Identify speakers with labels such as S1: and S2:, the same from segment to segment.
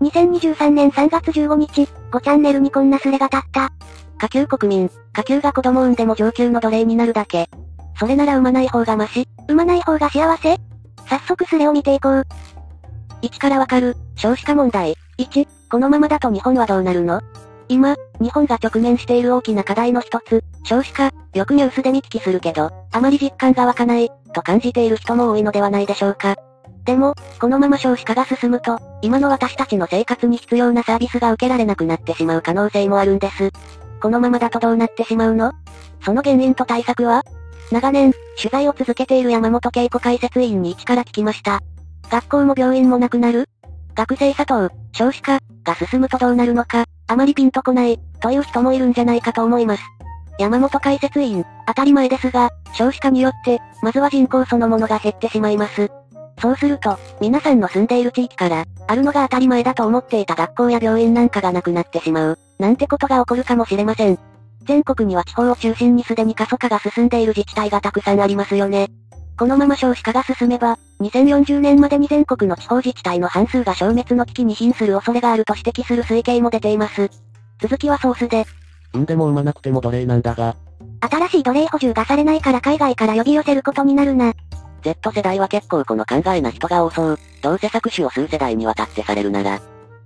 S1: 2023年3月15日、5チャンネルにこんなスレが立った。
S2: 下級国民、下級が子供を産んでも上級の奴隷になるだけ。それなら産まない方がマシ。
S1: 産まない方が幸せ？早速スレを見ていこう。
S2: 1からわかる、少子化問題。1、このままだと日本はどうなるの？今、日本が直面している大きな課題の一つ、少子化、よくニュースで見聞きするけど、あまり実感が湧かない、と感じている人も多いのではないでしょうか。でも、このまま少子化が進むと、今の私たちの生活に必要なサービスが受けられなくなってしまう可能性もあるんです。このままだとどうなってしまうの？その原因と対策は？長年、取材を続けている山本恵子解説委員に一から聞きました。学校も病院もなくなる？学生佐藤、少子化、が進むとどうなるのか、あまりピンとこない、という人もいるんじゃないかと思います。山本解説委員、当たり前ですが、少子化によって、まずは人口そのものが減ってしまいます。そうすると、皆さんの住んでいる地域から、あるのが当たり前だと思っていた学校や病院なんかがなくなってしまう、なんてことが起こるかもしれません。全国には地方を中心にすでに過疎化が進んでいる自治体がたくさんありますよね。このまま少子化が進めば、2040年までに全国の地方自治体の半数が消滅の危機に瀕する恐れがあると指摘する推計も出ています。続きはソースで。
S3: 産んでも産まなくても奴隷なんだが。
S1: 新しい奴隷補充がされないから海外から呼び寄せることになるな。
S2: Z 世代は結構この考えな人が多そう。どうせ搾取を数世代にわたってされるなら。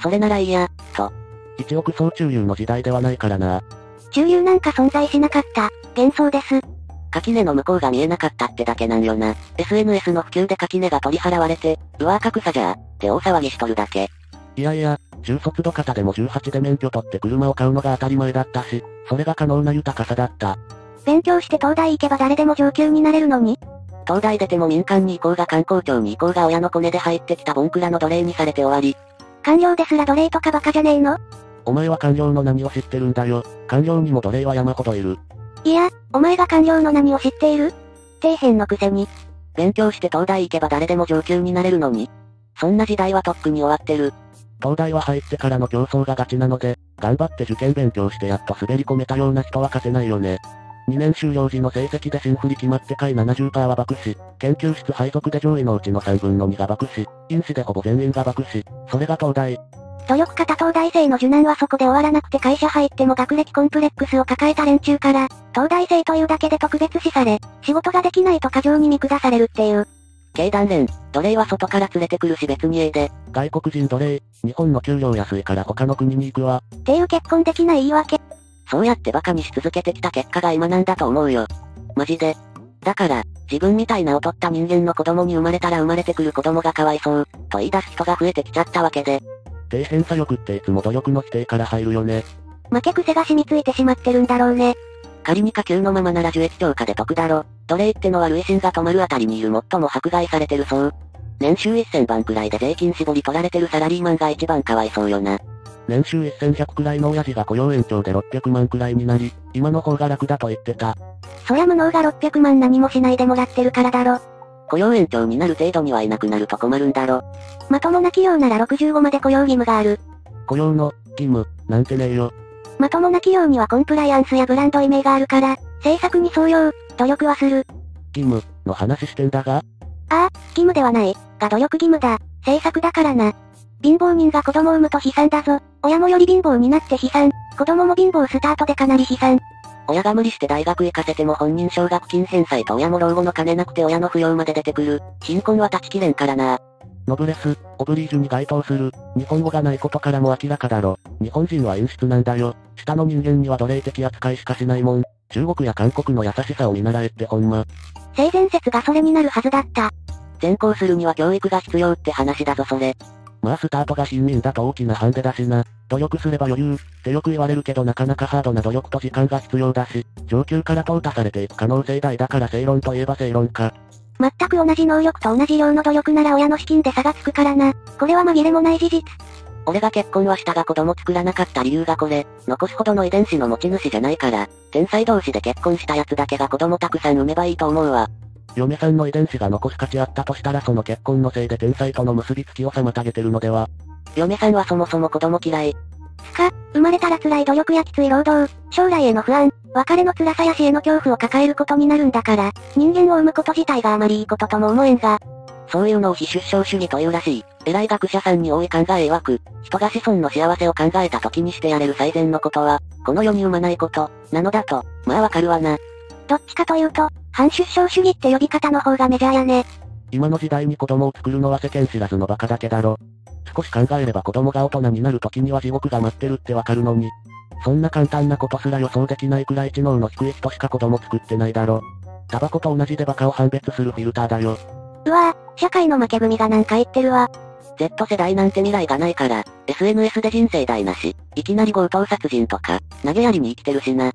S2: それならいいや、と。
S3: 一億総中流の時代ではないからな。
S1: 中流なんか存在しなかった。幻想です。
S2: 垣根の向こうが見えなかったってだけなんよな。SNS の普及で垣根が取り払われて、うわー格差じゃーって大騒ぎしとるだけ。
S3: いやいや、中卒度方でも18で免許取って車を買うのが当たり前だったし、それが可能な豊かさだった。
S1: 勉強して東大行けば誰でも上級になれるのに
S2: 東大出ても民間に行こうが観光庁に行こうが親のコネで入ってきたボンクラの奴隷にされて終わり。
S1: 官僚ですら奴隷とかバカじゃねえの？
S3: お前は官僚の何を知ってるんだよ。官僚にも奴隷は山ほどいる。
S1: いや、お前が官僚の何を知っている？底辺のくせに。
S2: 勉強して東大行けば誰でも上級になれるのにそんな時代はとっくに終わってる。
S3: 東大は入ってからの競争がガチなので、頑張って受験勉強してやっと滑り込めたような人は勝てないよね。2年終了時の成績で新振り決まって回70%は爆死。研究室配属で上位のうちの3分の2が爆死。因子でほぼ全員が爆死。それが東大。
S1: 努力家多東大生の受難はそこで終わらなくて会社入っても学歴コンプレックスを抱えた連中から、東大生というだけで特別視され、仕事ができないと過剰に見下されるっていう。
S2: 経団連、奴隷は外から連れてくるし別にええで。
S3: 外国人奴隷、日本の給料安いから他の国に行くわ。
S1: っていう結婚できない言い訳。
S2: そうやって馬鹿にし続けてきた結果が今なんだと思うよ。マジで。だから、自分みたいな劣った人間の子供に生まれたら生まれてくる子供がかわいそう、と言い出す人が増えてきちゃったわけで。
S3: 底辺さ欲っていつも努力の否定から入るよね。
S1: 負け癖が染みついてしまってるんだろうね。
S2: 仮に下級のままなら受益強化で得だろ。奴隷ってのは累進が止まるあたりにいる最も迫害されてるそう。年収1000万くらいで税金絞り取られてるサラリーマンが一番かわいそうよな。
S3: 年収1100くらいの親父が雇用延長で600万くらいになり、今の方が楽だと言ってた。
S1: そりゃ無能が600万何もしないでもらってるからだろ。
S2: 雇用延長になる程度にはいなくなると困るんだろ。
S1: まともな企業なら65まで雇用義務がある。
S3: 雇用の、義務、なんてねえよ。
S1: まともな企業にはコンプライアンスやブランドイメーがあるから、政策に相応、努力はする。
S3: 義務、の話してんだが
S1: ああ、義務ではない、が努力義務だ、政策だからな。貧乏人が子供を産むと悲惨だぞ。親もより貧乏になって悲惨。子供も貧乏スタートでかなり悲惨。
S2: 親が無理して大学行かせても本人奨学金返済と親も老後の金なくて親の扶養まで出てくる。貧困は断ち切れんからな。
S3: ノブレス、オブリージュに該当する、日本語がないことからも明らかだろ。日本人は陰湿なんだよ。下の人間には奴隷的扱いしかしないもん。中国や韓国の優しさを見習えってほんま。
S1: 性善説がそれになるはずだった。
S2: 善行するには教育が必要って話だぞそれ。
S3: まあスタートが貧民だと大きなハンデだしな。努力すれば余裕、ってよく言われるけどなかなかハードな努力と時間が必要だし、上級から淘汰されていく可能性大だから正論といえば正論か。
S1: 全く同じ能力と同じ量の努力なら親の資金で差がつくからな。これは紛れもない事実。
S2: 俺が結婚はしたが子供作らなかった理由がこれ、残すほどの遺伝子の持ち主じゃないから、天才同士で結婚したやつだけが子供たくさん産めばいいと思うわ。
S3: 嫁さんの遺伝子が残す価値あったとしたらその結婚のせいで天才との結びつきを妨げてるのでは？
S2: 嫁さんはそもそも子供嫌い。
S1: つか、生まれたら辛い努力やきつい労働、将来への不安、別れの辛さや死への恐怖を抱えることになるんだから、人間を産むこと自体があまりいいこととも思えんが。
S2: そういうのを非出生主義というらしい。偉い学者さんに多い考え曰く、人が子孫の幸せを考えた時にしてやれる最善のことは、この世に生まないこと、なのだと、まあわかるわな。
S1: どっちかというと、反出生主義って呼び方の方がメジャーやね。
S3: 今の時代に子供を作るのは世間知らずのバカだけだろ。少し考えれば子供が大人になる時には地獄が待ってるってわかるのに。そんな簡単なことすら予想できないくらい知能の低い人しか子供作ってないだろ。タバコと同じでバカを判別するフィルターだよ。
S1: うわぁ、社会の負け組がなんか言ってるわ。
S2: Z 世代なんて未来がないから、SNS で人生台無し、いきなり強盗殺人とか、投げやりに生きてるしな。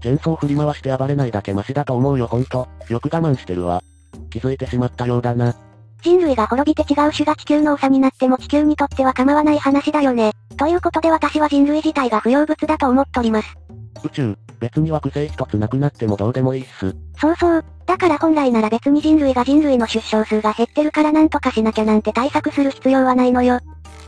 S3: チェーンソー振り回して暴れないだけマシだと思うよほんと、よく我慢してるわ。気づいてしまったようだな。
S1: 人類が滅びて違う種が地球の長になっても地球にとっては構わない話だよね。ということで私は人類自体が不要物だと思っとります。
S3: 宇宙、別に惑星一つなくなってもどうでもいいっす。
S1: そうそう。だから本来なら別に人類が人類の出生数が減ってるからなんとかしなきゃなんて対策する必要はないのよ。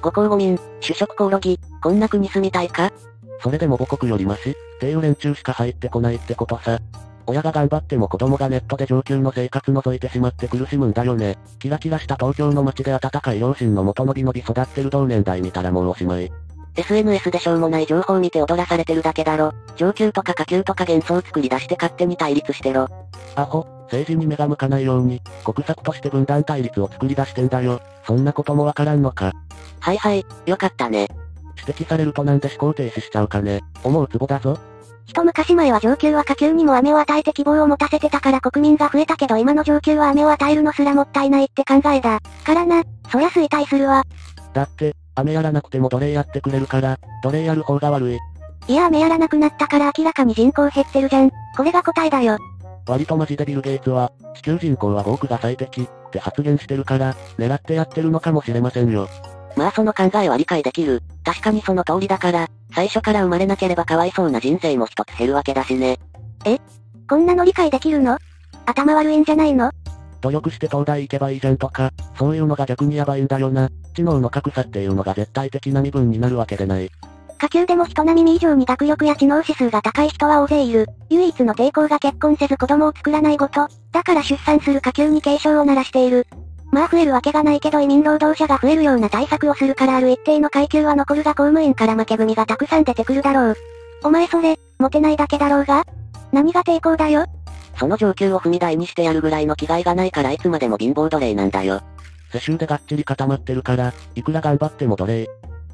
S2: 五公五民、主食コオロギ、こんな国住みたいか？
S3: それでも母国よりマシ？っていう連中しか入ってこないってことさ。親が頑張っても子供がネットで上級の生活覗いてしまって苦しむんだよね。キラキラした東京の街で温かい両親の元のびのび育ってる同年代見たらもうおしまい。
S2: SNS でしょうもない情報見て踊らされてるだけだろ。上級とか下級とか幻想作り出して勝手に対立してろ。
S3: アホ、政治に目が向かないように、国策として分断対立を作り出してんだよ。そんなこともわからんのか。
S2: はいはい、よかったね。
S3: 指摘されるとなんで思考停止しちゃうかね。思うツボだぞ。
S1: 一昔前は上級は下級にも飴を与えて希望を持たせてたから国民が増えたけど今の上級は飴を与えるのすらもったいないって考えだ。からな、そりゃ衰退するわ。
S3: だって、飴やらなくても奴隷やってくれるから、奴隷やる方が悪い。
S1: いや飴やらなくなったから明らかに人口減ってるじゃん。これが答えだよ。
S3: 割とマジでビル・ゲイツは、地球人口は5億が最適って発言してるから、狙ってやってるのかもしれませんよ。
S2: まあその考えは理解できる。確かにその通りだから、最初から生まれなければかわいそうな人生も一つ減るわけだしね。
S1: え？こんなの理解できるの？頭悪いんじゃないの？
S3: 努力して東大行けばいいじゃんとか、そういうのが逆にヤバいんだよな。知能の格差っていうのが絶対的な身分になるわけでない。
S1: 下級でも人並み以上に学力や知能指数が高い人は大勢いる。唯一の抵抗が結婚せず子供を作らないこと。だから出産する下級に警鐘を鳴らしている。まあ増えるわけがないけど移民労働者が増えるような対策をするからある一定の階級は残るが公務員から負け組がたくさん出てくるだろう。お前それ、モテないだけだろうが何が抵抗だよ？
S2: その上級を踏み台にしてやるぐらいの気概がないからいつまでも貧乏奴隷なんだよ。
S3: 世襲でがっちり固まってるから、いくら頑張っても奴隷。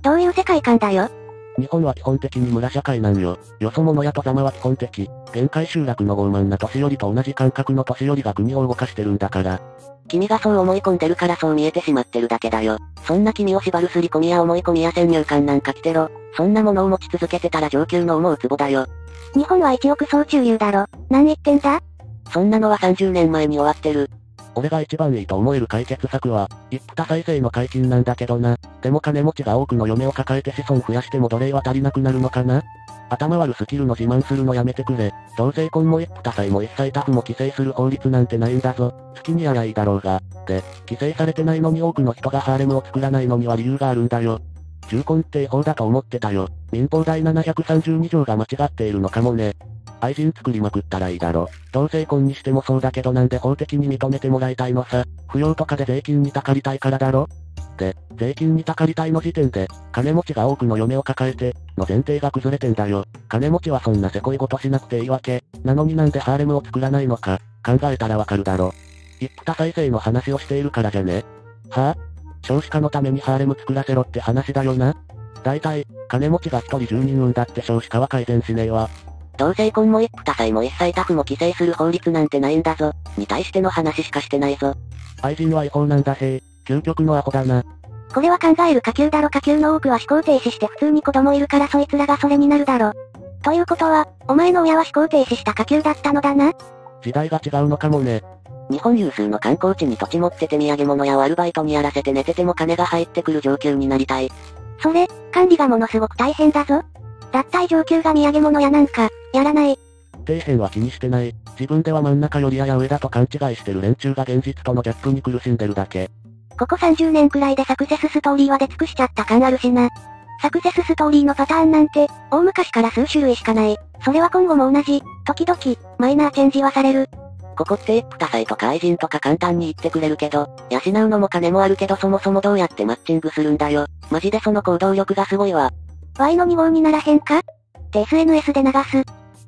S1: どういう世界観だよ？
S3: 日本は基本的に村社会なんよ。よそ者や戸様は基本的。限界集落の傲慢な年寄りと同じ感覚の年寄りが国を動かしてるんだから。
S2: 君がそう思い込んでるからそう見えてしまってるだけだよ。そんな君を縛るすり込みや思い込みや先入観なんか来てろ。そんなものを持ち続けてたら上級の思うツボだよ。
S1: 日本は一億総中流だろ。何言ってんだ？
S2: そんなのは30年前に終わってる。
S3: 俺が一番いいと思える解決策は、一夫多妻制の解禁なんだけどな。でも金持ちが多くの嫁を抱えて子孫増やしても奴隷は足りなくなるのかな頭悪スキルの自慢するのやめてくれ。同性婚も一夫多妻も一切タフも規制する法律なんてないんだぞ。好きにやりゃいいだろうが。で、規制されてないのに多くの人がハーレムを作らないのには理由があるんだよ。中婚って違法だと思ってたよ。民法第732条が間違っているのかもね。愛人作りまくったらいいだろ。同性婚にしてもそうだけどなんで法的に認めてもらいたいのさ。扶養とかで税金にたかりたいからだろで、税金にたかりたいの時点で、金持ちが多くの嫁を抱えて、の前提が崩れてんだよ。金持ちはそんなせこいことしなくていいわけ。なのになんでハーレムを作らないのか、考えたらわかるだろ。一夫多妻制の話をしているからじゃね。はぁ、あ、少子化のためにハーレム作らせろって話だよな。大体、金持ちが一人10人産んだって少子化は改善しねえわ。
S2: 同性婚も一夫多妻も一切タフも規制する法律なんてないんだぞ。に対しての話しかしてないぞ。
S3: 愛人は違法なんだへ究極のアホだな。
S1: これは考える下級だろ下級の多くは思考停止して普通に子供いるからそいつらがそれになるだろ。ということは、お前の親は思考停止した下級だったのだな
S3: 時代が違うのかもね。
S2: 日本有数の観光地に土地持ってて土産物屋をアルバイトにやらせて寝てても金が入ってくる上級になりたい。
S1: それ、管理がものすごく大変だぞ。脱退上級が土産物屋なんか、やらない。
S3: 底辺は気にしてない。自分では真ん中よりやや上だと勘違いしてる連中が現実とのギャップに苦しんでるだけ。
S1: ここ30年くらいでサクセスストーリーは出尽くしちゃった感あるしな。サクセスストーリーのパターンなんて、大昔から数種類しかない。それは今後も同じ。時々、マイナーチェンジはされる。
S2: ここって一夫多妻とか愛人とか簡単に言ってくれるけど、養うのも金もあるけどそもそもどうやってマッチングするんだよ。マジでその行動力がすごいわ。
S1: Y の2号にならへんか？って SNS で流す。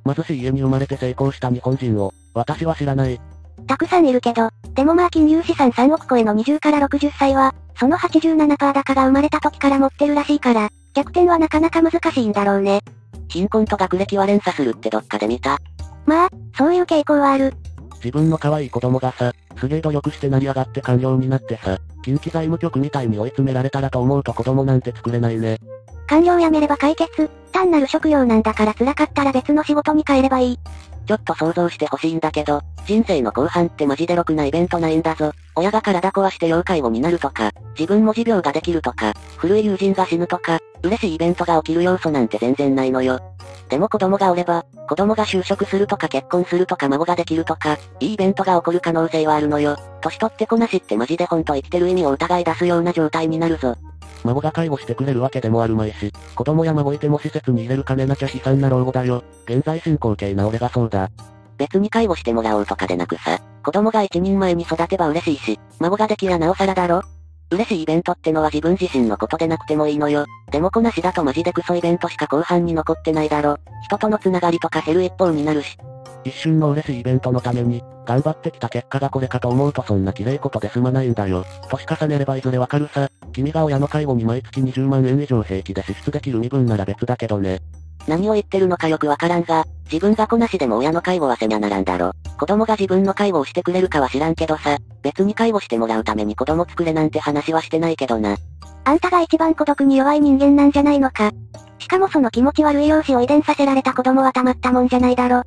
S3: 貧しい家に生まれて成功した日本人を、私は知らない。
S1: たくさんいるけど、でもまあ金融資産3億超えの20から60歳は、その87%高が生まれた時から持ってるらしいから、逆転はなかなか難しいんだろうね。
S2: 貧困と学歴は連鎖するってどっかで見た。
S1: まあ、そういう傾向はある。
S3: 自分の可愛い子供がさ、すげえ努力して成り上がって官僚になってさ、近畿財務局みたいに追い詰められたらと思うと子供なんて作れないね。
S1: 官僚辞めれば解決。単なる職業なんだから辛かったら別の仕事に変えればいい。
S2: ちょっと想像してほしいんだけど、人生の後半ってマジでろくなイベントないんだぞ。親が体壊して要介護になるとか、自分も持病ができるとか、古い友人が死ぬとか、嬉しいイベントが起きる要素なんて全然ないのよ。でも子供がおれば、子供が就職するとか結婚するとか孫ができるとか、いいイベントが起こる可能性はあるのよ。年取ってこなしってマジでほんと生きてる意味を疑い出すような状態になるぞ。
S3: 孫が介護してくれるわけでもあるまいし、子供や孫いても施設に入れる金なきゃ悲惨な老後だよ。現在進行形な俺がそうだ。
S2: 別に介護してもらおうとかでなくさ、子供が一人前に育てば嬉しいし、孫ができりゃなおさらだろ嬉しいイベントってのは自分自身のことでなくてもいいのよ。でもこなしだとマジでクソイベントしか後半に残ってないだろ。人とのつながりとか減る一方になるし。
S3: 一瞬の嬉しいイベントのために、頑張ってきた結果がこれかと思うとそんな綺麗ことで済まないんだよ。年重ねればいずれわかるさ。君が親の介護に毎月20万円以上平気で支出できる身分なら別だけどね。
S2: 何を言ってるのかよくわからんが、自分がこなしでも親の介護はせにゃならんだろ。子供が自分の介護をしてくれるかは知らんけどさ、別に介護してもらうために子供作れなんて話はしてないけどな。
S1: あんたが一番孤独に弱い人間なんじゃないのか。しかもその気持ち悪い容姿を遺伝させられた子供はたまったもんじゃないだろ。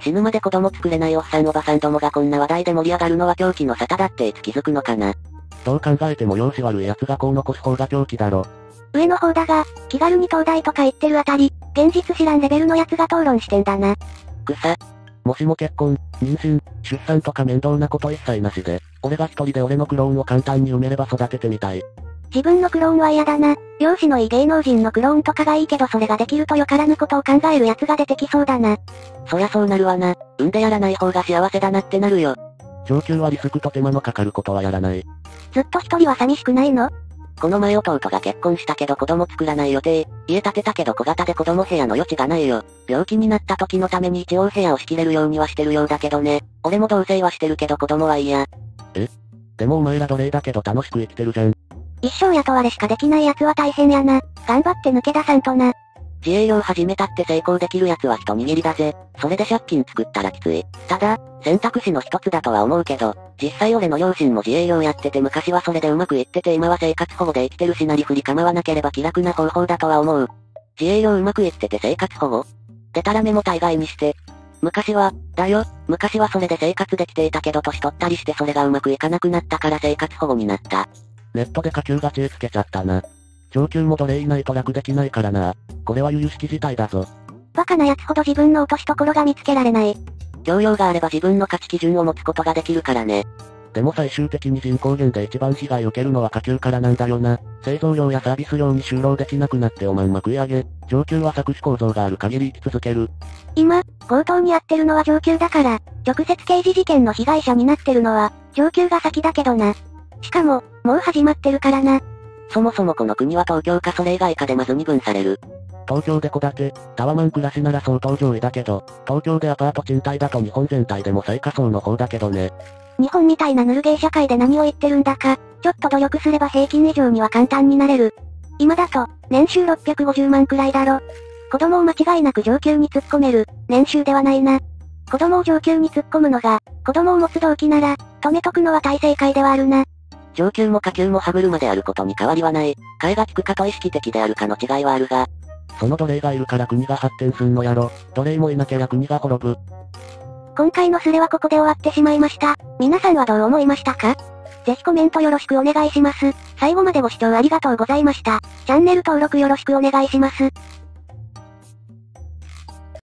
S2: 死ぬまで子供作れないおっさんおばさんどもがこんな話題で盛り上がるのは狂気の沙汰だっていつ気づくのかな。
S3: どう考えても容姿悪い奴がこう残す方が狂気だろ。
S1: 上の方だが、気軽に東大とか言ってるあたり、現実知らんレベルの奴が討論してんだな。
S2: 草。
S3: もしも結婚、妊娠、出産とか面倒なこと一切なしで、俺が一人で俺のクローンを簡単に埋めれば育ててみたい。
S1: 自分のクローンは嫌だな。容姿のいい芸能人のクローンとかがいいけどそれができるとよからぬことを考える奴が出てきそうだな。
S2: そりゃそうなるわな。産んでやらない方が幸せだなってなるよ。
S3: 上級はリスクと手間のかかることはやらない。
S1: ずっと一人は寂しくないの？
S2: この前弟が結婚したけど子供作らない予定。家建てたけど小型で子供部屋の余地がないよ。病気になった時のために一応部屋を仕切れるようにはしてるようだけどね。俺も同棲はしてるけど子供はいいや。
S3: え？でもお前ら奴隷だけど楽しく生きてるじゃん。
S1: 一生雇われしかできない奴は大変やな。頑張って抜け出さんとな。
S2: 自営業始めたって成功できる奴は一握りだぜ。それで借金作ったらきつい。ただ、選択肢の一つだとは思うけど、実際俺の両親も自営業やってて昔はそれでうまくいってて今は生活保護で生きてるしなりふり構わなければ気楽な方法だとは思う。自営業うまくいってて生活保護でたらめも大概にして。昔は、だよ、昔はそれで生活できていたけど年取ったりしてそれがうまくいかなくなったから生活保護になった。
S3: ネットで下級が知恵つけちゃったな。上級も奴隷いないと楽できないからな。これは由々しき事態だぞ。
S1: バカな奴ほど自分の落としどころが見つけられない。
S2: 教養があれば自分の価値基準を持つことができるからね。
S3: でも最終的に人口減で一番被害を受けるのは下級からなんだよな。製造業やサービス業に就労できなくなっておまんま食い上げ、上級は搾取構造がある限り生き続ける。
S1: 今、強盗にやってるのは上級だから、直接刑事事件の被害者になってるのは、上級が先だけどな。しかも、もう始まってるからな。
S2: そもそもこの国は東京かそれ以外かでまず二分される。
S3: 東京で戸建て、タワマン暮らしなら相当上位だけど、東京でアパート賃貸だと日本全体でも最下層の方だけどね。
S1: 日本みたいなぬるゲー社会で何を言ってるんだか、ちょっと努力すれば平均以上には簡単になれる。今だと、年収650万くらいだろ。子供を間違いなく上級に突っ込める、年収ではないな。子供を上級に突っ込むのが、子供を持つ動機なら、止めとくのは大正解ではあるな。
S2: 上級も下級も歯車であることに変わりはない。替えが利くかと意識的であるかの違いはあるが。
S3: その奴隷がいるから国が発展すんのやろ。奴隷もいなけりゃ国が滅ぶ。
S1: 今回のスレはここで終わってしまいました。皆さんはどう思いましたか？ぜひコメントよろしくお願いします。最後までご視聴ありがとうございました。チャンネル登録よろしくお願いします。